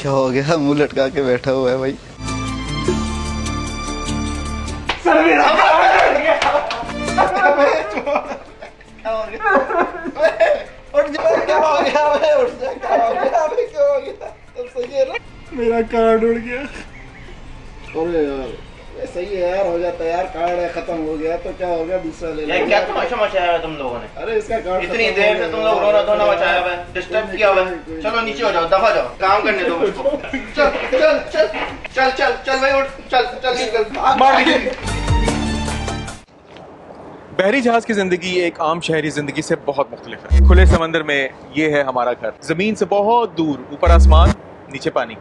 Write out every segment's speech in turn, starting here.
क्या हो गया? मुँह लटका के बैठा हुआ है भाई। मेरा कार्ड उड़ गया। अरे यार। सही है यार हो जाता है यार कार्ड है खत्म हो गया तो क्या हो गया दूसरा ले यार लो क्या तमाशा मचाया है तुम लोगों ने? अरे इसका कार्ड इतनी देर से तुम लोग रोना धोना मचाया हुआ है डिस्टर्ब किया हुआ है। चलो नीचे हो जाओ दफ़ा जाओ काम करने दो मुझको। चल चल चल चल चल चल भाई उठ चल चल निकल मार दीजिए बहरी जहाज़ की ज़िंदगी एक आम शहरी ज़िंदगी से बहुत मुख्तलिफ़ है। खुले समंदर में ये है हमारा घर। ज़मीन से बहुत दूर ऊपर आसमान नीचे पानी।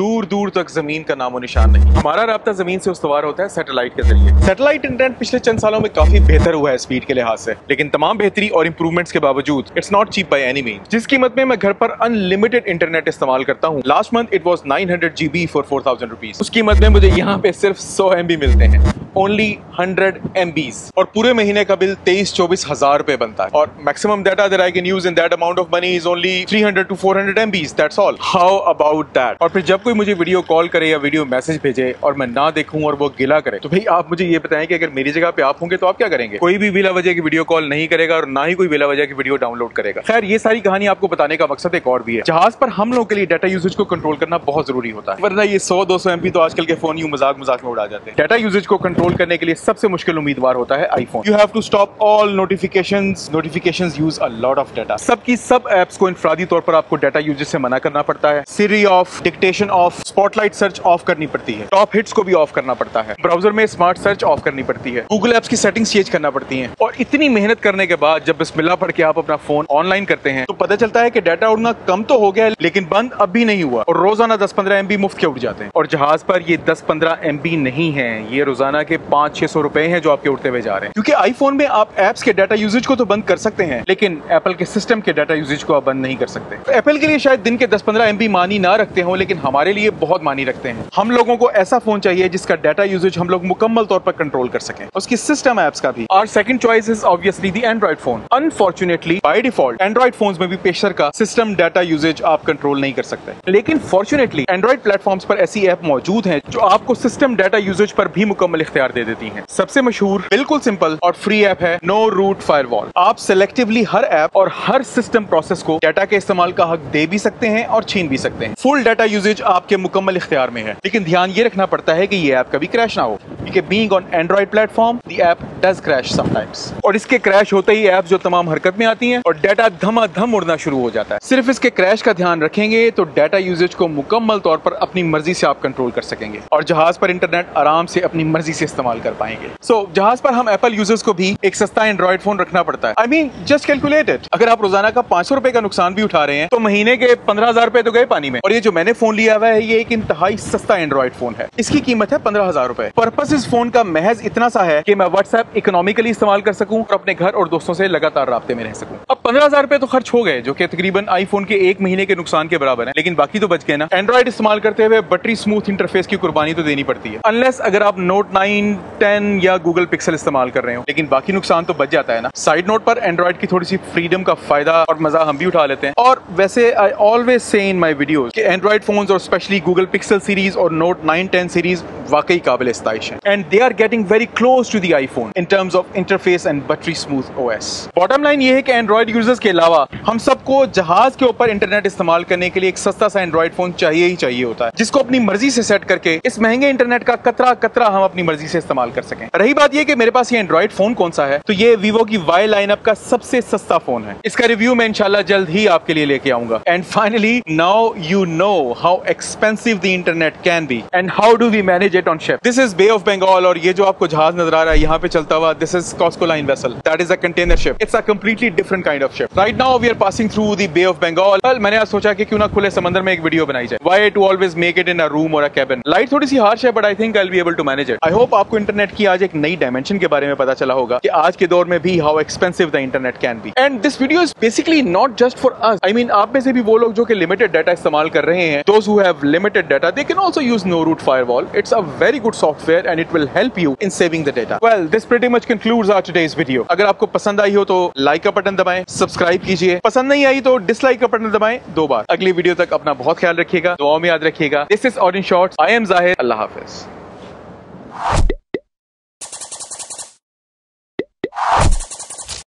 दूर दूर तक ज़मीन का नामो निशान नहीं। हमारा रबता ज़मीन से उसवार होता है सैटेलाइट के ज़रिए। सैटेलाइट इंटरनेट पिछले चंद सालों में काफ़ी बेहतर हुआ है स्पीड के लिहाज से। लेकिन तमाम बेहतरी और इंप्रूवमेंट्स के बावजूद it's not cheap by any mean जिस कीमत में मैं घर पर अनलिमिटेड इंटरनेट इस्तेमाल करता हूँ last month it was nine hundred GB for four thousand rupees उस कीमत में मुझे यहाँ पे सिर्फ़ सौ एम मिलते हैं। ओनली हंड्रेड एम और पूरे महीने का बिल तेईस चौबीस हज़ार रुपए बनता है। और maximum data that I can use in that amount of money is only three hundred to four hundred M that's all how about that और फिर जब कोई मुझे वीडियो कॉल करे या वीडियो मैसेज भेजे और मैं ना देखूँ और वो गिला करे तो भाई आप मुझे ये बताएँ कि अगर मेरी जगह पे आप होंगे तो आप क्या करेंगे? कोई भी बिला वजह की वीडियो कॉल नहीं करेगा और ना ही कोई बिला वजह की वीडियो डाउनलोड करेगा। खैर, ये सारी कहानी आपको बताने का मकसद एक और भी है। जहाज़ पर हम लोगों के लिए डाटा यूजेज को कंट्रोल करना बहुत ज़रूरी होता है। वरना ये सौ, दो सौ तो आजकल के फ़ोन यूँ मज़ाक मज़ाक में उड़ा जाते हैं। डाटा यूजेज को कंट्रोल करने के लिए सबसे मुश्किल उम्मीदवार होता है iPhone you have to stop all notification notification use a lot of data सबकी सब एप्स को इंफरादी तौर पर आपको डाटा यूजेज से मना करना पड़ता है। Siri off dictation off Spotlight search off करनी पड़ती है। टॉप हिट्स को भी ऑफ़ करना पड़ता है। ब्राउज़र में स्मार्ट सर्च ऑफ़ करनी पड़ती है। गूगल एप्स की सेटिंग्स चेंज करना पड़ती है। और इतनी मेहनत करने के बाद जब बिस्मिल्लाह पढ़ के आप अपना फ़ोन ऑनलाइन करते हैं तो पता चलता है कि डाटा उड़ना कम तो हो गया है लेकिन बंद अब भी नहीं हुआ। और रोज़ाना दस पंद्रह एमबी मुफ़्त के उड़ जाते हैं? और जहाज़ पर ये दस पंद्रह एमबी नहीं है ये रोज़ाना के पाँच, छह सौ रुपए हैं जो आपके उड़ते हुए जा रहे हैं। क्योंकि आईफोन में आप एप्स के डाटा यूजेज को तो बंद कर सकते हैं, लेकिन एप्पल के सिस्टम के डाटा यूजेज को आप बंद नहीं कर सकते। एप्पल के लिए शायद दिन के दस पंद्रह एमबी मानी ना रखते हो, लेकिन हमारे लिए बहुत मानी रखते हैं। हम लोगों को ऐसा फ़ोन चाहिए जिसका डाटा यूजेज हम लोग मुकम्मल तौर पर कंट्रोल कर सकें। उसकी सिस्टम एप्स का भी। और second choice is obviously the Android phone unfortunately by default Android phones में भी पेशर का सिस्टम डाटा यूजेज आप कंट्रोल नहीं कर सकते। लेकिन फॉर्चुनेटली एंड्रॉइड प्लेटफॉर्म्स पर ऐसी ऐप मौजूद हैं जो आपको सिस्टम डाटा यूजेज पर भी मुकम्मल इख्तियार दे देती हैं। सबसे मशहूर, बिल्कुल सिंपल और फ्री ऐप है नो रूट फायरवॉल आप सेलेक्टिवली हर ऐप और हर सिस्टम प्रोसेस को डाटा के इस्तेमाल का हक दे भी सकते हैं और छीन भी सकते हैं। फुल डाटा यूजेज आपके मुकम्मल इख्तियार में है। लेकिन ध्यान ये रखना पड़ता है की ये ऐप कभी क्रैश ना हो। क्योंकि being on Android platform the app does crash sometimes और इसके क्रैश होते ही ऐप जो तमाम हरकत में आती हैं और डाटा धमाधम उड़ना शुरू हो जाता है। सिर्फ़ इसके क्रैश का ध्यान रखेंगे तो डाटा यूजेज को मुकम्मल तौर पर अपनी मर्ज़ी से आप कंट्रोल कर सकेंगे और जहाज़ पर इंटरनेट आराम से अपनी मर्ज़ी से इस्तेमाल कर पाएँगे। सो so, जहाज़ पर हम एप्पल यूज़र्स को भी एक सस्ता एंड्रॉइड फ़ोन रखना पड़ता है। आई मीन जस्ट कैलकुलेटेड अगर आप रोज़ाना का पाँच सौ रुपए का नुकसान भी उठा रहे हैं तो महीने के पंद्रह हज़ार रुपए तो गए पानी में। और ये जो मैंने फ़ोन लिया हुआ है ये एक इंतहाई सस्ता एंड्रॉइड फ़ोन है। इसकी कीमत है पंद्रह हज़ार रुपए। पर्पज इस फ़ोन का महज इतना सा है कि मैं व्हाट्सएप इकोनॉमिकली इस्तेमाल कर सकूँ और अपने घर और दोस्तों से लगातार रबते में रह सकूँ। अब पंद्रह हज़ार रुपए तो खर्च हो गए, जो कि तकरीबन आईफोन के एक महीने के नुकसान के बराबर है, लेकिन बाकी तो बच गए ना। एंड्रॉइड इस्तेमाल करते हुए बटरी स्मूथ इंटरफेस की कुर्बानी तो देनी पड़ती है। अनलेस अगर आप नोट नाइन टेन या गूगल पिक्सल इस्तेमाल कर रहे हो, लेकिन बाकी नुकसान तो बच जाता है ना। साइड नोट पर एंड्रॉइड की थोड़ी सी फ्रीडम का फ़ायदा और मज़ा हम भी उठा लेते हैं। और वैसे I always say in my video Android phone और स्पेशली गूगल पिक्सल सीरीज़ और नोट नाइन टेन सीरीज़ वाकई काबिल स्ताइश है। And they are getting very close to the iPhone in terms of interface and buttery smooth OS bottom line ये है कि Android users के अलावा हम सबको जहाज़ के ऊपर इंटरनेट इस्तेमाल करने के लिए एक सस्ता सा एंड्रॉइड फ़ोन चाहिए ही चाहिए होता है, जिसको अपनी मर्ज़ी से सेट करके इस महँगे इंटरनेट का कतरा कतरा हम अपनी मर्ज़ी से इस्तेमाल कर सकें। रही बात यह कि मेरे पास ये एंड्रॉइड फ़ोन कौन सा है तो ये वीवो की वाई लाइनअप का सबसे सस्ता फ़ोन है। इसका रिव्यू मैं इंशाल्लाह जल्द ही आपके लिए लेके आऊँगा। And finally now you know how expensive the internet can be and how do we manage it on ship this is Bay of Bengal और ये जो आपको जहाज़ नज़र आ रहा है, यहाँ पे चलता हुआ this is Costco line vessel that is a container ship it's completely different kind of ship right now we are passing through the Bay of Bengal कल मैंने आज सोचा कि क्यों ना खुले समंदर में एक वीडियो बनाई जाए। Why to always make it in a room और अ कैबिन लाइट थोड़ी सी हार्श है but I think I be able to manage it I hope आपको इंटरनेट की आज एक नई डायमेंशन के बारे में पता चला होगा कि आज के दौर में भी how expensive the internet can be and this video is basically not just for us I mean आप में से भी वो लोग जो कि लिमिटेड डाटा इस्तेमाल कर रहे हैं those who have limited data they can also use no root firewall it's a very good software and it will help you in saving the data well this pretty much concludes our today's video अगर आपको पसंद आई हो तो like का button दबाएँ subscribe कीजिए। पसंद नहीं आई तो डिसलाइक का बटन दबाएँ दो बार। अगली वीडियो तक अपना बहुत ख्याल रखिएगा, दुआओं में याद रखिएगा। This is Audian shorts I am Zahir Allah Hafiz.